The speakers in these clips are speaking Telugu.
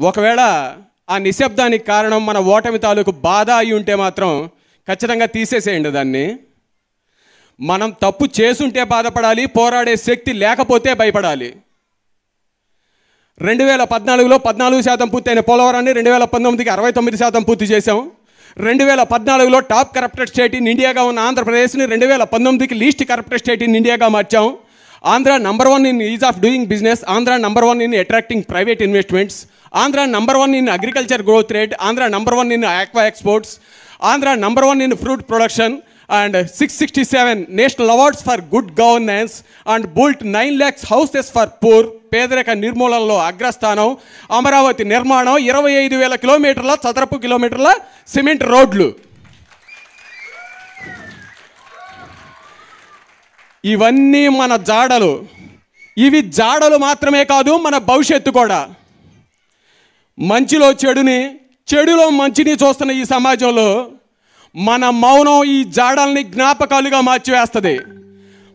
ఒకవేళ ఆ నిశ్శబ్దానికి కారణం మన ఓటమి తాలూకు బాధ అయి ఉంటే మాత్రం ఖచ్చితంగా తీసేసేయండి దాన్ని. మనం తప్పు చేసుంటే బాధపడాలి పోరాడే శక్తి లేకపోతే భయపడాలి. రెండు వేల పద్నాలుగులో పద్నాలుగు శాతం పూర్తయిన పోలవరాన్ని రెండు వేల పంతొమ్మిదికి అరవై తొమ్మిది శాతం పూర్తి చేశాం. రెండు వేల పద్నాలుగులో టాప్ కరప్టెడ్ స్టేట్ ఇన్ ఇండియాగా ఉన్న ఆంధ్రప్రదేశ్ని రెండు వేల పంతొమ్మిదికి లీస్ట్ కరప్టెడ్ స్టేట్ ఇన్ ఇండియాగా మార్చాం. Andhra number one in ease of doing business Andhra number one in attracting private investments Andhra number one in agriculture growth rate Andhra number one in aqua exports Andhra number one in fruit production and six sixty seven national awards for good governance and built nine lakhs houses for poor పేదరిక నిర్మూలనలో అగ్రస్థానం అమరావతి నిర్మాణం ఇరవై ఐదు వేల కిలోమీటర్ల చదరపు కిలోమీటర్ల సిమెంట్ రోడ్లు. ఇవన్నీ మన జాడలు. ఇవి జాడలు మాత్రమే కాదు మన భవిష్యత్తు కూడా. మంచిలో చెడుని చెడులో మంచిని చూస్తున్న ఈ సమాజంలో మన మౌనం ఈ జాడల్ని జ్ఞాపకాలుగా మార్చివేస్తుంది.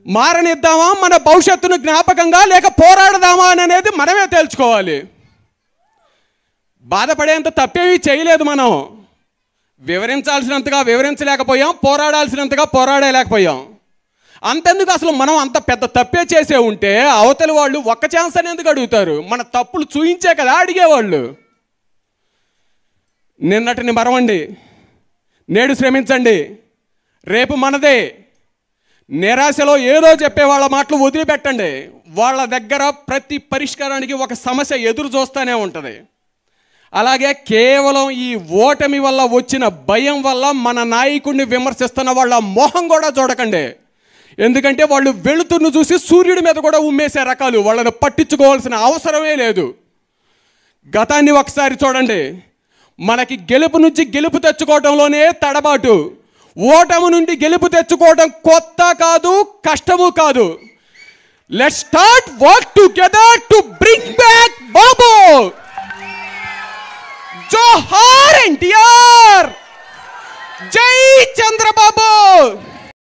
మారనిద్దామా మన భవిష్యత్తును జ్ఞాపకంగా లేక పోరాడదామా అని అనేది మనమే తేల్చుకోవాలి. బాధపడేంత తప్పేమీ చేయలేదు మనం. వివరించాల్సినంతగా వివరించలేకపోయాం పోరాడాల్సినంతగా పోరాడలేకపోయాం. అంతెందుకు అసలు మనం అంత పెద్ద తప్పే చేసే ఉంటే అవతలి వాళ్ళు ఒక్క ఛాన్స్ అని ఎందుకు అడుగుతారు? మన తప్పులు చూయించే కదా అడిగేవాళ్ళు. నిన్నటిని మరవండి. నేడు శ్రమించండి. రేపు మనదే. నిరాశలో ఏదో చెప్పే వాళ్ళ మాటలు వదిలిపెట్టండి. వాళ్ళ దగ్గర ప్రతి పరిష్కారానికి ఒక సమస్య ఎదురు చూస్తూనే ఉంటుంది. అలాగే కేవలం ఈ ఓటమి వల్ల వచ్చిన భయం వల్ల మన నాయకుడిని విమర్శిస్తున్న వాళ్ళ మొహం కూడా చూడకండి. ఎందుకంటే వాళ్ళు వెళుతున్న చూసి సూర్యుడి మీద కూడా ఉమ్మేసే రకాలు. వాళ్ళని పట్టించుకోవాల్సిన అవసరమే లేదు. గతాన్ని ఒకసారి చూడండి. మనకి గెలుపు నుంచి గెలుపు తెచ్చుకోవడంలోనే తడబాటు. ఓటము నుండి గెలుపు తెచ్చుకోవడం కొత్త కాదు కష్టము కాదు. Let start work together to bring back Babu Johar NTR